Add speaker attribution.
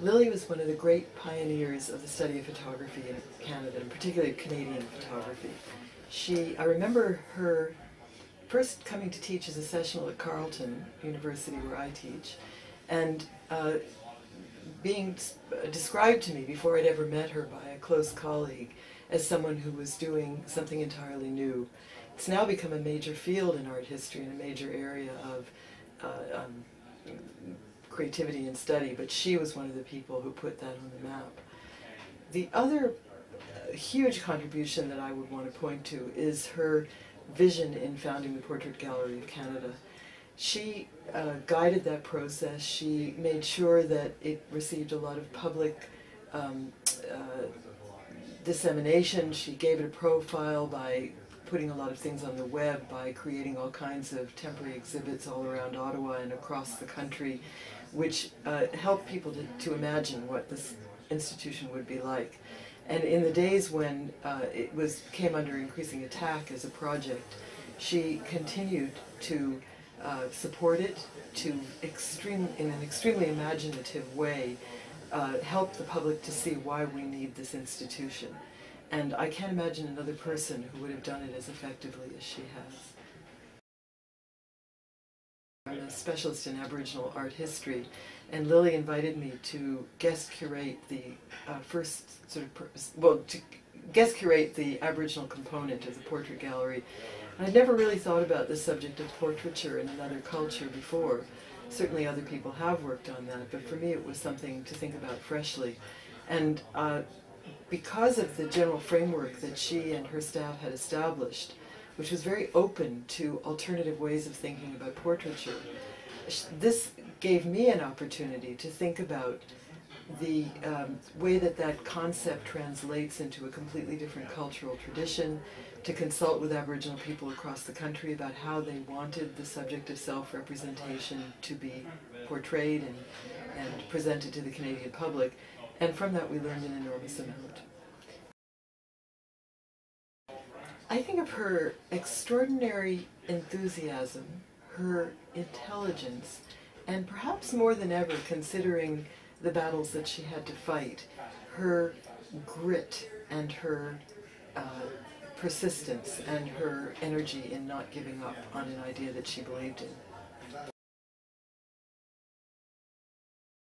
Speaker 1: Lilly was one of the great pioneers of the study of photography in Canada, and particularly Canadian photography. She, I remember her first coming to teach as a sessional at Carleton University, where I teach, and uh, being described to me before I'd ever met her by a close colleague as someone who was doing something entirely new. It's now become a major field in art history and a major area of uh, um, creativity and study, but she was one of the people who put that on the map. The other uh, huge contribution that I would want to point to is her vision in founding the Portrait Gallery of Canada. She uh, guided that process. She made sure that it received a lot of public um, uh, dissemination. She gave it a profile by putting a lot of things on the web, by creating all kinds of temporary exhibits all around Ottawa and across the country, which uh, helped people to, to imagine what this institution would be like. And in the days when uh, it was came under increasing attack as a project, she continued to uh, support it, to extreme in an extremely imaginative way, uh, help the public to see why we need this institution. And I can't imagine another person who would have done it as effectively as she has. I'm a specialist in Aboriginal art history, and Lilly invited me to guest curate the uh, first sort of, well, to guest curate the Aboriginal component of the portrait gallery. I'd never really thought about the subject of portraiture in another culture before. Certainly other people have worked on that, but for me it was something to think about freshly. And uh, because of the general framework that she and her staff had established, which was very open to alternative ways of thinking about portraiture, this gave me an opportunity to think about the um, way that that concept translates into a completely different cultural tradition, to consult with Aboriginal people across the country about how they wanted the subject of self-representation to be portrayed and, and presented to the Canadian public, and from that we learned an enormous amount. I think of her extraordinary enthusiasm, her intelligence, and perhaps more than ever, considering the battles that she had to fight, her grit and her uh, persistence and her energy in not giving up on an idea that she believed in.